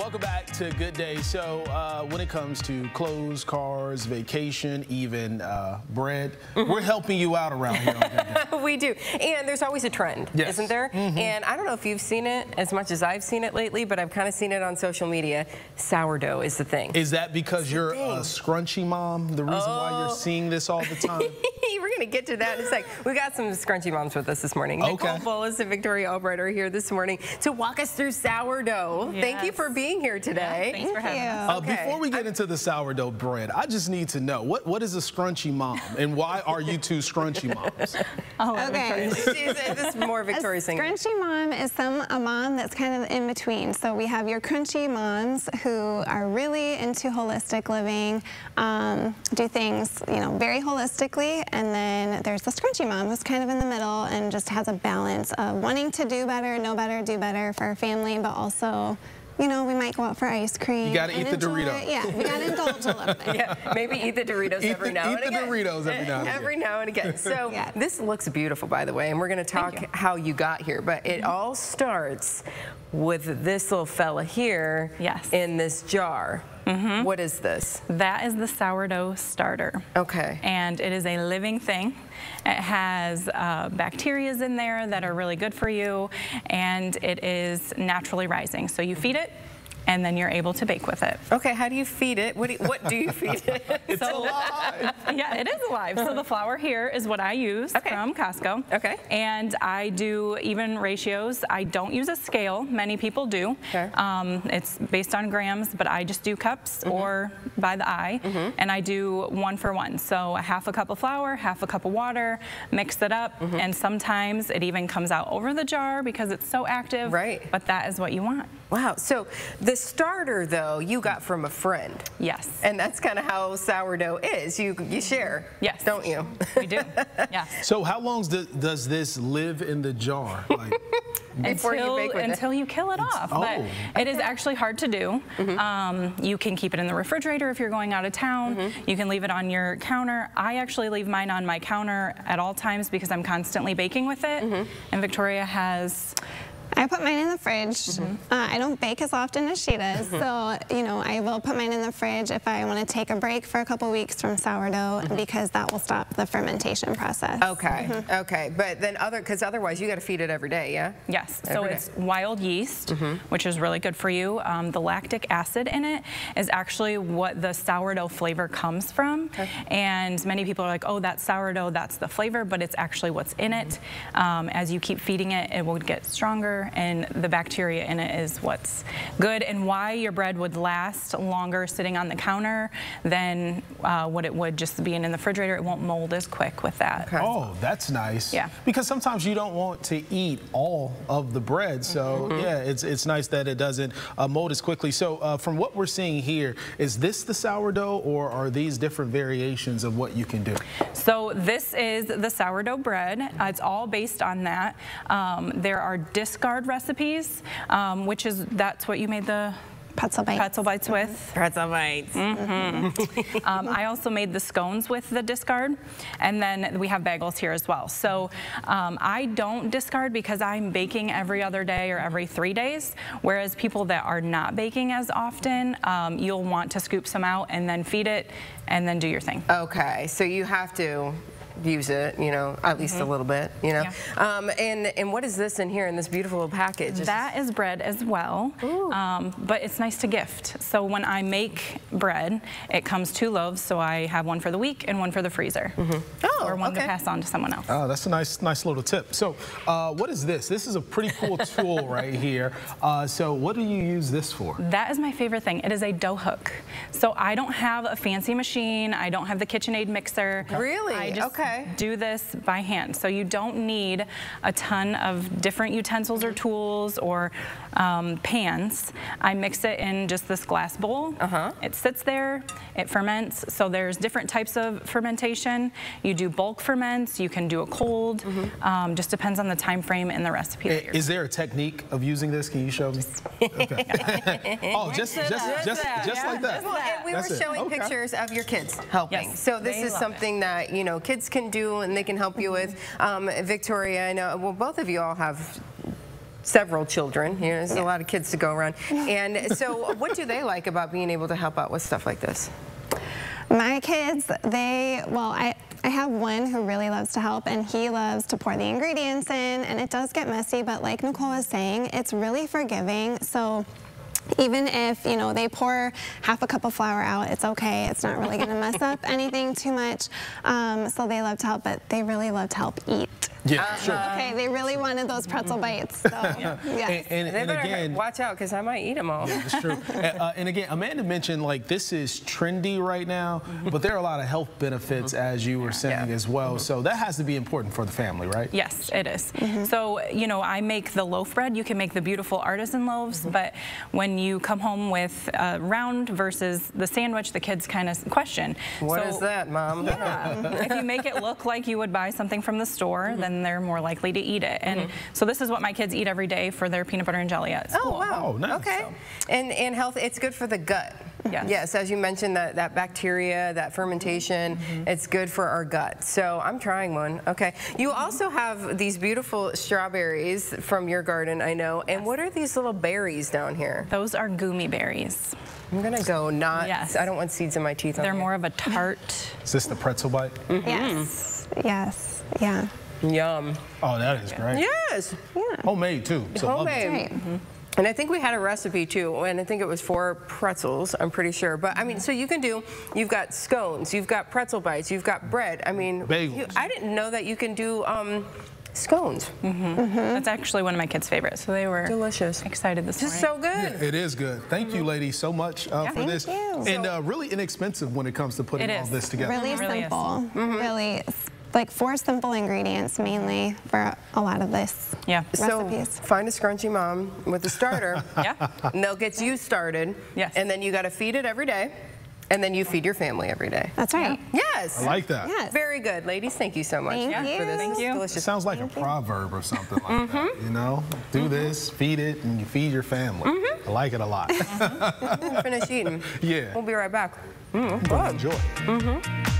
welcome back to Good Day. So, uh, when it comes to clothes, cars, vacation, even uh, bread, mm-hmm. we're helping you out around here. we do. And there's always a trend, yes. isn't there? Mm-hmm. And I don't know if you've seen it as much as I've seen it lately, but I've kind of seen it on social media. Sourdough is the thing. Is that because it's you're a scrunchy mom? The reason oh. why you're oh. seeing this all the time? we're going to get to that in a sec. We got some scrunchy moms with us this morning. Okay. Nicole Bowlus and Victoria Albright are here this morning to walk us through sourdough. Yes. Thank you for being here today. Yeah, thanks for having us. Uh, okay. Before we get into the sourdough bread, I just need to know, what, what is a scrunchy mom and why are you two scrunchy moms? oh, okay. this is more Victoria's thing. Scrunchy mom is some a mom that's kind of in between. So we have your crunchy moms who are really into holistic living, um, do things, you know, very holistically, and then there's the scrunchy mom who's kind of in the middle and just has a balance of wanting to do better, know better, do better for our family, but also you know, we might go out for ice cream. You got to eat the Doritos. Yeah, we got to indulge a little bit. Yeah, maybe eat the Doritos eat every the, now and again. Eat the Doritos every now and again. Every now and again. So yeah. this looks beautiful, by the way, and we're going to talk you. how you got here. But it mm -hmm. all starts with this little fella here yes. in this jar. Mm -hmm. What is this? That is the sourdough starter. Okay. And it is a living thing. It has uh, bacteria in there that are really good for you, and it is naturally rising. So you feed it, and then you're able to bake with it. Okay, how do you feed it? What do you, what do you feed it? it's so, alive. Yeah, it is alive. So the flour here is what I use okay. from Costco. Okay. And I do even ratios. I don't use a scale. Many people do. Okay. Um, it's based on grams, but I just do cups mm -hmm. or by the eye. Mm -hmm. And I do one for one. So a half a cup of flour, half a cup of water, mix it up. Mm -hmm. And sometimes it even comes out over the jar because it's so active. Right. But that is what you want. Wow. So the starter, though, you got from a friend. Yes. And that's kind of how sourdough is. You you share. Yes. Don't you? We do. Yeah. So how long do, does this live in the jar? Like, Before until, you until you kill it off. Oh. But it is actually hard to do. Mm -hmm. um, you can keep it in the refrigerator if you're going out of town. Mm -hmm. You can leave it on your counter. I actually leave mine on my counter at all times because I'm constantly baking with it. Mm -hmm. And Victoria has I put mine in the fridge. Mm -hmm. uh, I don't bake as often as she does, mm -hmm. so you know I will put mine in the fridge if I want to take a break for a couple weeks from sourdough mm -hmm. because that will stop the fermentation process. Okay, mm-hmm. okay, but then other because otherwise you got to feed it every day, yeah? Yes. Every so day. it's wild yeast, mm-hmm. which is really good for you. Um, the lactic acid in it is actually what the sourdough flavor comes from, okay. and many people are like, oh, that's sourdough, that's the flavor, but it's actually what's in it. Um, as you keep feeding it, it will get stronger and the bacteria in it is what's good and why your bread would last longer sitting on the counter than uh, what it would just being in the refrigerator. It won't mold as quick with that. Okay. Oh, that's nice. Yeah. Because sometimes you don't want to eat all of the bread. So mm -hmm. yeah, it's, it's nice that it doesn't uh, mold as quickly. So uh, from what we're seeing here, is this the sourdough or are these different variations of what you can do? So this is the sourdough bread. Uh, it's all based on that. Um, there are discard discard recipes, um, which is, that's what you made the Pretzel bites. Pretzel bites mm -hmm. with. Pretzel bites. Mm -hmm. um, I also made the scones with the discard, and then we have bagels here as well. So um, I don't discard because I'm baking every other day or every three days, whereas people that are not baking as often, um, you'll want to scoop some out and then feed it and then do your thing. Okay, so you have to use it, you know, at least mm -hmm. a mm-hmm. little bit, you know. Yeah. Um, and, and what is this in here in this beautiful package? That is bread as well, um, but it's nice to gift. So when I make bread, it comes two loaves, so I have one for the week and one for the freezer. Mm -hmm. Oh, Or one okay. to pass on to someone else. Oh, that's a nice, nice little tip. So uh, what is this? This is a pretty cool tool right here. Uh, so what do you use this for? That is my favorite thing. It is a dough hook. So I don't have a fancy machine. I don't have the KitchenAid mixer. Really? I just okay do this by hand. So you don't need a ton of different utensils or tools or um, pans. I mix it in just this glass bowl. Uh -huh. It sits there, it ferments. So there's different types of fermentation. You do bulk ferments, you can do a cold. Mm -hmm. um, just depends on the time frame and the recipe. Is there a technique of using this? Can you show me? Okay. oh, just just just just, just yeah. like that. Well, we That's were showing okay. pictures of your kids helping. Yes, so this is something it. that you know kids can do and they can help you with. Um, Victoria, I know. Well, both of you all have several children. You know, there's a lot of kids to go around. And so, what do they like about being able to help out with stuff like this? My kids, they, well, I, I have one who really loves to help and he loves to pour the ingredients in and it does get messy, but like Nicole was saying, it's really forgiving. So even if, you know, they pour half a cup of flour out, it's okay. It's not really going to mess up anything too much. Um, so they love to help, but they really love to help eat. Yeah, uh, sure. Okay, they really wanted those pretzel bites. So, yeah. Yes. And, and, and again, watch out because I might eat them all. Yeah, that's true. uh, and again, Amanda mentioned like this is trendy right now, but there are a lot of health benefits as you were saying yeah. as well. So that has to be important for the family, right? Yes, it is. Mm -hmm. So you know, I make the loaf bread. You can make the beautiful artisan loaves, mm -hmm. but when you come home with a round versus the sandwich, the kids kind of question. What so, is that, Mom? Yeah. if you make it look like you would buy something from the store, mm -hmm. then then they're more likely to eat it. And mm -hmm. so this is what my kids eat every day for their peanut butter and jelly at school. Oh, wow. Oh, nice. Okay. And, and health, it's good for the gut. Yes. yes, as you mentioned, that, that bacteria, that fermentation, mm -hmm. it's good for our gut. So I'm trying one. Okay. You mm -hmm. also have these beautiful strawberries from your garden, I know. And yes. what are these little berries down here? Those are gummy berries. I'm gonna go not, yes. I don't want seeds in my teeth. They're more of a tart. Is this the pretzel bite? Mm -hmm. Yes, yes, yeah. Yum. Oh, that is great. Yes. Yeah. Homemade too. So Homemade. Right. Mm -hmm. And I think we had a recipe too, and I think it was for pretzels, I'm pretty sure. But I mean, so you can do, you've got scones, you've got pretzel bites, you've got bread. I mean, you, I didn't know that you can do um, scones. Mm -hmm. Mm -hmm. That's actually one of my kids' favorites, so they were delicious, excited this morning. It's so good. Yeah, it is good. Thank you, mm-hmm. ladies, so much uh, yeah, for this, you. and uh, really inexpensive when it comes to putting all this together. Really, really simple. Mm-hmm. Really like four simple ingredients mainly for a lot of this yeah. recipes. So find a scrunchy mom with a starter. yeah. And they'll get you started. Yes. And then you got to feed it every day. And then you feed your family every day. That's right. Yes. I like that. Yes. Very good, ladies. Thank you so much Thank yeah, you. for this Thank you. delicious. It sounds like Thank a you. proverb or something like mm -hmm. that. Mm-hmm. You know, do mm -hmm. this, feed it, and you feed your family. Mm -hmm. I like it a lot. Finish eating. Yeah. We'll be right back. Mm, Enjoy.